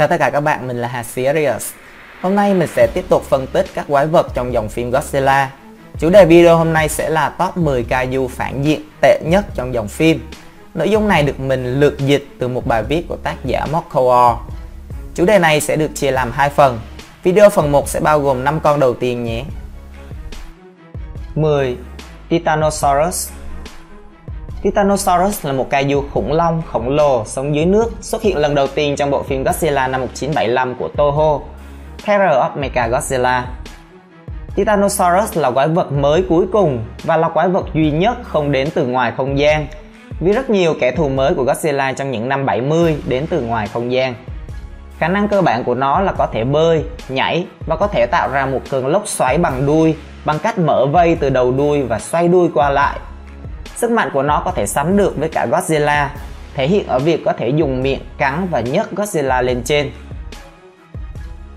Chào tất cả các bạn, mình là Hà Sirius. Hôm nay mình sẽ tiếp tục phân tích các quái vật trong dòng phim Godzilla. Chủ đề video hôm nay sẽ là top 10 kaiju phản diện tệ nhất trong dòng phim. Nội dung này được mình lược dịch từ một bài viết của tác giả Mokoor. Chủ đề này sẽ được chia làm hai phần. Video phần 1 sẽ bao gồm 5 con đầu tiên nhé. 10. Titanosaurus Titanosaurus là một kaiju khủng long khổng lồ sống dưới nước xuất hiện lần đầu tiên trong bộ phim Godzilla năm 1975 của Toho, Terror of Mechagodzilla. Titanosaurus là quái vật mới cuối cùng và là quái vật duy nhất không đến từ ngoài không gian vì rất nhiều kẻ thù mới của Godzilla trong những năm 70 đến từ ngoài không gian. Khả năng cơ bản của nó là có thể bơi, nhảy và có thể tạo ra một cơn lốc xoáy bằng đuôi bằng cách mở vây từ đầu đuôi và xoay đuôi qua lại Sức mạnh của nó có thể sánh được với cả Godzilla, thể hiện ở việc có thể dùng miệng cắn và nhấc Godzilla lên trên.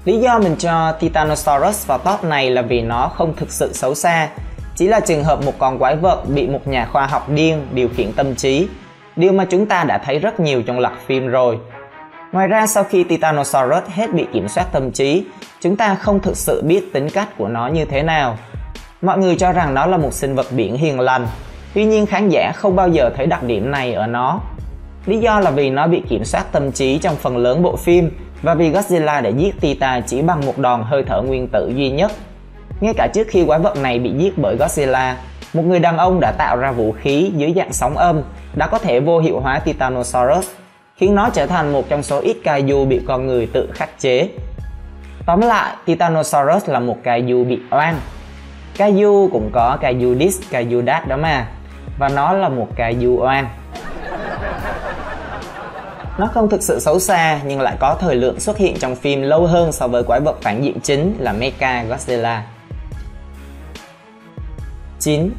Lý do mình cho Titanosaurus vào top này là vì nó không thực sự xấu xa, chỉ là trường hợp một con quái vật bị một nhà khoa học điên điều khiển tâm trí, điều mà chúng ta đã thấy rất nhiều trong loạt phim rồi. Ngoài ra sau khi Titanosaurus hết bị kiểm soát tâm trí, chúng ta không thực sự biết tính cách của nó như thế nào. Mọi người cho rằng nó là một sinh vật biển hiền lành, Tuy nhiên khán giả không bao giờ thấy đặc điểm này ở nó. Lý do là vì nó bị kiểm soát tâm trí trong phần lớn bộ phim và vì Godzilla đã giết Tita chỉ bằng một đòn hơi thở nguyên tử duy nhất. Ngay cả trước khi quái vật này bị giết bởi Godzilla, một người đàn ông đã tạo ra vũ khí dưới dạng sóng âm đã có thể vô hiệu hóa Titanosaurus, khiến nó trở thành một trong số ít kaiju bị con người tự khắc chế. Tóm lại, Titanosaurus là một kaiju bị oan. Kaiju cũng có kaiju dis, kaiju dat đó mà và nó là một cái du oan nó không thực sự xấu xa nhưng lại có thời lượng xuất hiện trong phim lâu hơn so với quái vật phản diện chính là Mecha Godzilla. 9.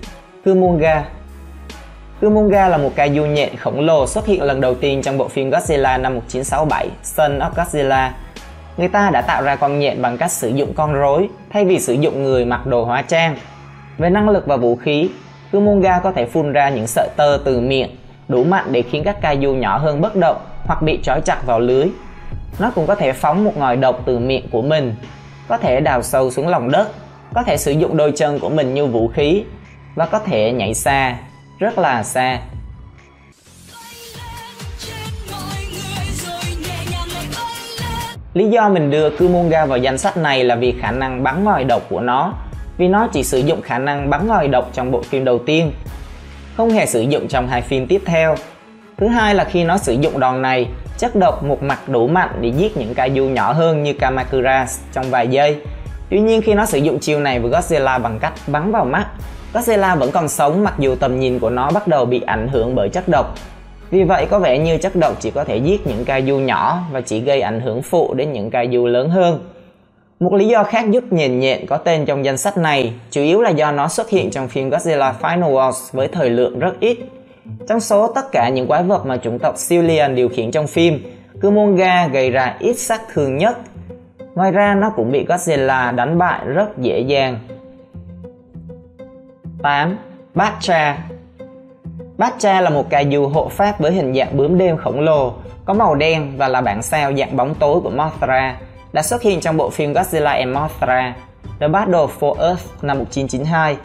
Kumonga Kumonga là một kaiju nhện khổng lồ xuất hiện lần đầu tiên trong bộ phim Godzilla năm 1967, Son of Godzilla. Người ta đã tạo ra con nhện bằng cách sử dụng con rối thay vì sử dụng người mặc đồ hóa trang. Về năng lực và vũ khí, Kumonga có thể phun ra những sợi tơ từ miệng đủ mạnh để khiến các kaiju nhỏ hơn bất động hoặc bị trói chặt vào lưới. Nó cũng có thể phóng một ngòi độc từ miệng của mình, có thể đào sâu xuống lòng đất, có thể sử dụng đôi chân của mình như vũ khí và có thể nhảy xa, rất là xa. Lý do mình đưa Kumonga vào danh sách này là vì khả năng bắn ngòi độc của nó vì nó chỉ sử dụng khả năng bắn ngòi độc trong bộ phim đầu tiên, không hề sử dụng trong hai phim tiếp theo. Thứ hai là khi nó sử dụng đòn này, chất độc một mặt đủ mạnh để giết những kaiju nhỏ hơn như Kamakura trong vài giây. Tuy nhiên khi nó sử dụng chiêu này với Godzilla bằng cách bắn vào mắt, Godzilla vẫn còn sống mặc dù tầm nhìn của nó bắt đầu bị ảnh hưởng bởi chất độc. Vì vậy có vẻ như chất độc chỉ có thể giết những kaiju nhỏ và chỉ gây ảnh hưởng phụ đến những kaiju lớn hơn. Một lý do khác giúp nhện nhện có tên trong danh sách này chủ yếu là do nó xuất hiện trong phim Godzilla Final Wars với thời lượng rất ít. Trong số tất cả những quái vật mà chủng tộc Silian điều khiển trong phim, Kumonga gây ra ít sát thương nhất. Ngoài ra nó cũng bị Godzilla đánh bại rất dễ dàng. 8. Batcha Batcha là một kaiju hộ pháp với hình dạng bướm đêm khổng lồ, có màu đen và là bản sao dạng bóng tối của Mothra đã xuất hiện trong bộ phim Godzilla and Mothra The Battle for Earth năm 1992.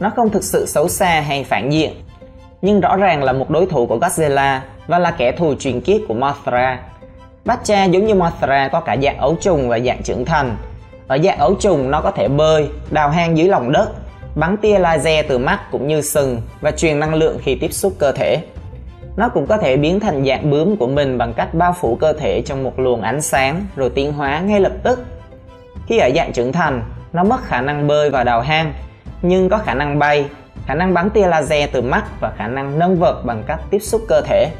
Nó không thực sự xấu xa hay phản diện, nhưng rõ ràng là một đối thủ của Godzilla và là kẻ thù truyền kiếp của Mothra. Bacha giống như Mothra có cả dạng ấu trùng và dạng trưởng thành. Ở dạng ấu trùng nó có thể bơi, đào hang dưới lòng đất, bắn tia laser từ mắt cũng như sừng và truyền năng lượng khi tiếp xúc cơ thể. Nó cũng có thể biến thành dạng bướm của mình bằng cách bao phủ cơ thể trong một luồng ánh sáng rồi tiến hóa ngay lập tức. Khi ở dạng trưởng thành, nó mất khả năng bơi và đào hang, nhưng có khả năng bay, khả năng bắn tia laser từ mắt và khả năng nâng vật bằng cách tiếp xúc cơ thể.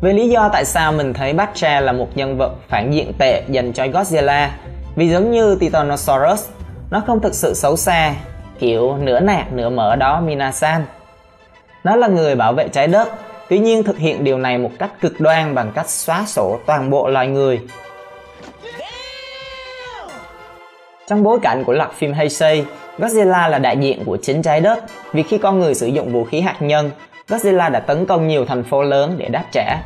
Về lý do tại sao mình thấy Batra là một nhân vật phản diện tệ dành cho Godzilla, vì giống như Titanosaurus, nó không thực sự xấu xa, kiểu nửa nạc nửa mỡ đó Minasan. Nó là người bảo vệ trái đất, tuy nhiên thực hiện điều này một cách cực đoan bằng cách xóa sổ toàn bộ loài người. Trong bối cảnh của loạt phim Heisei, Godzilla là đại diện của chính trái đất vì khi con người sử dụng vũ khí hạt nhân, Godzilla đã tấn công nhiều thành phố lớn để đáp trả.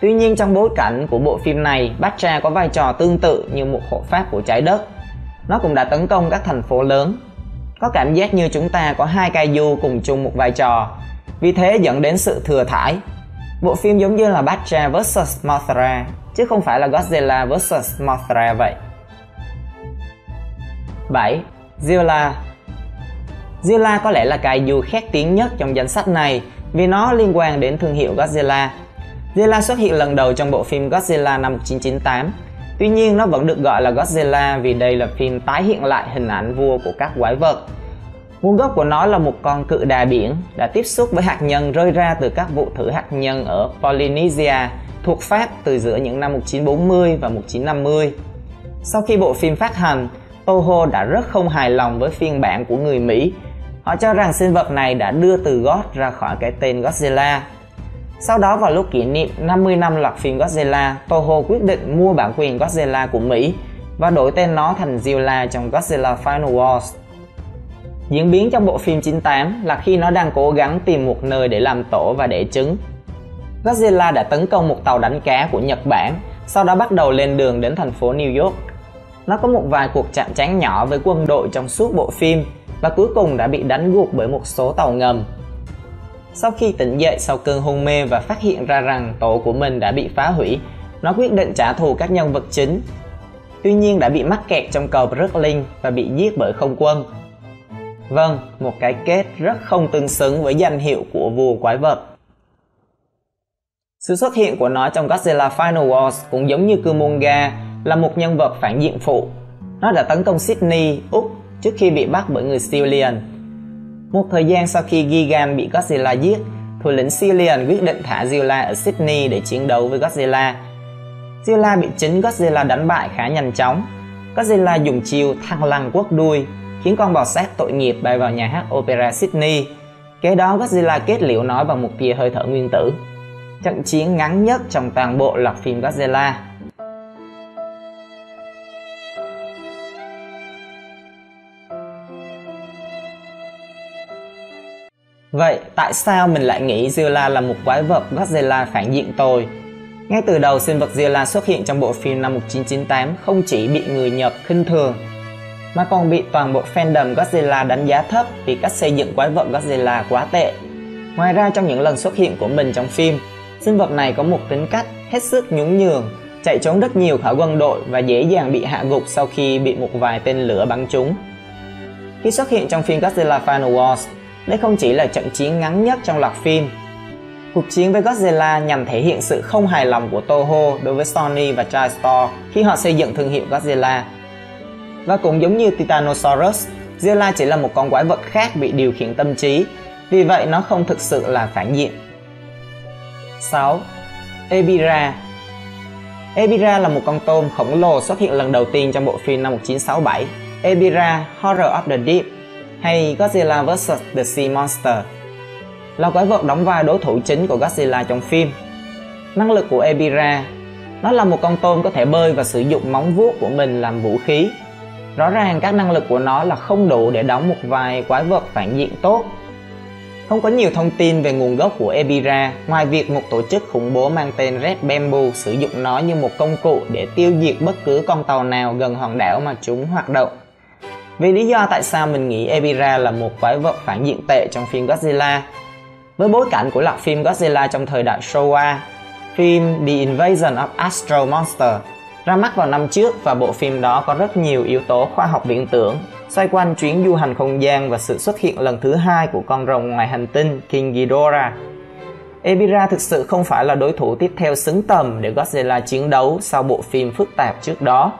Tuy nhiên trong bối cảnh của bộ phim này, Batra có vai trò tương tự như một hộ pháp của trái đất. Nó cũng đã tấn công các thành phố lớn. Có cảm giác như chúng ta có hai kaiju cùng chung một vai trò, vì thế dẫn đến sự thừa thải. Bộ phim giống như là Batra vs Mothra, chứ không phải là Godzilla vs Mothra vậy. 7. Zilla Zilla có lẽ là kaiju khét tiếng nhất trong danh sách này vì nó liên quan đến thương hiệu Godzilla. Zilla xuất hiện lần đầu trong bộ phim Godzilla năm 1998. Tuy nhiên nó vẫn được gọi là Godzilla vì đây là phim tái hiện lại hình ảnh vua của các quái vật. Nguồn gốc của nó là một con cự đà biển đã tiếp xúc với hạt nhân rơi ra từ các vụ thử hạt nhân ở Polynesia thuộc Pháp từ giữa những năm 1940 và 1950. Sau khi bộ phim phát hành, Toho đã rất không hài lòng với phiên bản của người Mỹ. Họ cho rằng sinh vật này đã đưa từ God ra khỏi cái tên Godzilla. Sau đó vào lúc kỷ niệm 50 năm loạt phim Godzilla, Toho quyết định mua bản quyền Godzilla của Mỹ và đổi tên nó thành Zilla trong Godzilla Final Wars. Diễn biến trong bộ phim 98 là khi nó đang cố gắng tìm một nơi để làm tổ và đẻ trứng. Godzilla đã tấn công một tàu đánh cá của Nhật Bản, sau đó bắt đầu lên đường đến thành phố New York nó có một vài cuộc chạm trán nhỏ với quân đội trong suốt bộ phim và cuối cùng đã bị đánh gục bởi một số tàu ngầm. Sau khi tỉnh dậy sau cơn hôn mê và phát hiện ra rằng tổ của mình đã bị phá hủy, nó quyết định trả thù các nhân vật chính. Tuy nhiên đã bị mắc kẹt trong cầu Brooklyn và bị giết bởi không quân. Vâng, một cái kết rất không tương xứng với danh hiệu của vua quái vật. Sự xuất hiện của nó trong Godzilla Final Wars cũng giống như Kumonga là một nhân vật phản diện phụ. Nó đã tấn công Sydney, Úc trước khi bị bắt bởi người Silian Một thời gian sau khi Gigan bị Godzilla giết, thủ lĩnh Silian quyết định thả Zilla ở Sydney để chiến đấu với Godzilla. Zilla bị chính Godzilla đánh bại khá nhanh chóng. Godzilla dùng chiêu thăng lăng quất đuôi, khiến con bò sát tội nghiệp bay vào nhà hát Opera Sydney. Kế đó Godzilla kết liễu nói bằng một tia hơi thở nguyên tử. Trận chiến ngắn nhất trong toàn bộ loạt phim Godzilla. Vậy, tại sao mình lại nghĩ Zilla là một quái vật Godzilla phản diện tôi? Ngay từ đầu sinh vật Zilla xuất hiện trong bộ phim năm 1998 không chỉ bị người Nhật khinh thường mà còn bị toàn bộ fandom Godzilla đánh giá thấp vì cách xây dựng quái vật Godzilla quá tệ. Ngoài ra trong những lần xuất hiện của mình trong phim, sinh vật này có một tính cách hết sức nhún nhường, chạy trốn rất nhiều khỏi quân đội và dễ dàng bị hạ gục sau khi bị một vài tên lửa bắn trúng. Khi xuất hiện trong phim Godzilla Final Wars, đây không chỉ là trận chiến ngắn nhất trong loạt phim. Cuộc chiến với Godzilla nhằm thể hiện sự không hài lòng của Toho đối với Sony và TriStar khi họ xây dựng thương hiệu Godzilla. Và cũng giống như Titanosaurus, Godzilla chỉ là một con quái vật khác bị điều khiển tâm trí, vì vậy nó không thực sự là phản diện. 6. Ebira Ebira là một con tôm khổng lồ xuất hiện lần đầu tiên trong bộ phim năm 1967, Ebira Horror of the Deep hay Godzilla vs. The Sea Monster là quái vật đóng vai đối thủ chính của Godzilla trong phim. Năng lực của Ebira Nó là một con tôm có thể bơi và sử dụng móng vuốt của mình làm vũ khí. Rõ ràng các năng lực của nó là không đủ để đóng một vài quái vật phản diện tốt. Không có nhiều thông tin về nguồn gốc của Ebira ngoài việc một tổ chức khủng bố mang tên Red Bamboo sử dụng nó như một công cụ để tiêu diệt bất cứ con tàu nào gần hòn đảo mà chúng hoạt động. Vì lý do tại sao mình nghĩ Ebira là một quái vật phản diện tệ trong phim Godzilla. Với bối cảnh của loạt phim Godzilla trong thời đại Showa, phim The Invasion of Astro Monster ra mắt vào năm trước và bộ phim đó có rất nhiều yếu tố khoa học viễn tưởng xoay quanh chuyến du hành không gian và sự xuất hiện lần thứ hai của con rồng ngoài hành tinh King Ghidorah. Ebira thực sự không phải là đối thủ tiếp theo xứng tầm để Godzilla chiến đấu sau bộ phim phức tạp trước đó.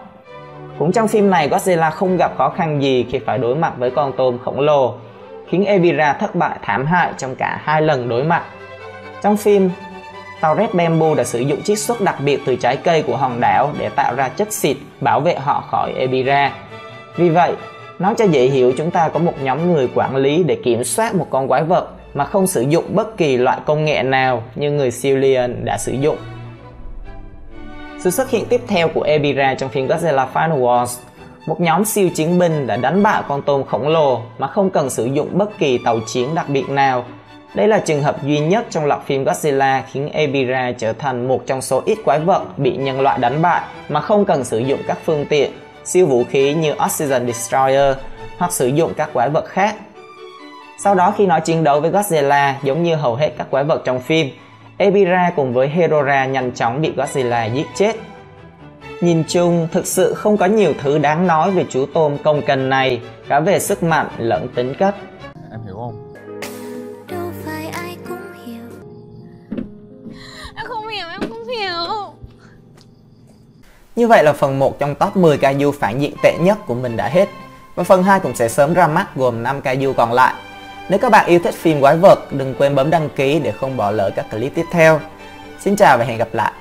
Cũng trong phim này Godzilla không gặp khó khăn gì khi phải đối mặt với con tôm khổng lồ, khiến Ebira thất bại thảm hại trong cả hai lần đối mặt. Trong phim, tàu Red Bamboo đã sử dụng chiết xuất đặc biệt từ trái cây của hòn đảo để tạo ra chất xịt bảo vệ họ khỏi Ebira. Vì vậy, nói cho dễ hiểu chúng ta có một nhóm người quản lý để kiểm soát một con quái vật mà không sử dụng bất kỳ loại công nghệ nào như người Silian đã sử dụng. Sự xuất hiện tiếp theo của Ebira trong phim Godzilla Final Wars một nhóm siêu chiến binh đã đánh bại con tôm khổng lồ mà không cần sử dụng bất kỳ tàu chiến đặc biệt nào. Đây là trường hợp duy nhất trong loạt phim Godzilla khiến Ebirah trở thành một trong số ít quái vật bị nhân loại đánh bại mà không cần sử dụng các phương tiện, siêu vũ khí như Oxygen Destroyer hoặc sử dụng các quái vật khác. Sau đó khi nó chiến đấu với Godzilla giống như hầu hết các quái vật trong phim, Ebirah cùng với Herora nhanh chóng bị Godzilla giết chết. Nhìn chung, thực sự không có nhiều thứ đáng nói về chú tôm công cần này, cả về sức mạnh lẫn tính cách. Như vậy là phần 1 trong top 10 kaiju phản diện tệ nhất của mình đã hết. Và phần 2 cũng sẽ sớm ra mắt gồm 5 kaiju còn lại. Nếu các bạn yêu thích phim quái vật, đừng quên bấm đăng ký để không bỏ lỡ các clip tiếp theo. Xin chào và hẹn gặp lại.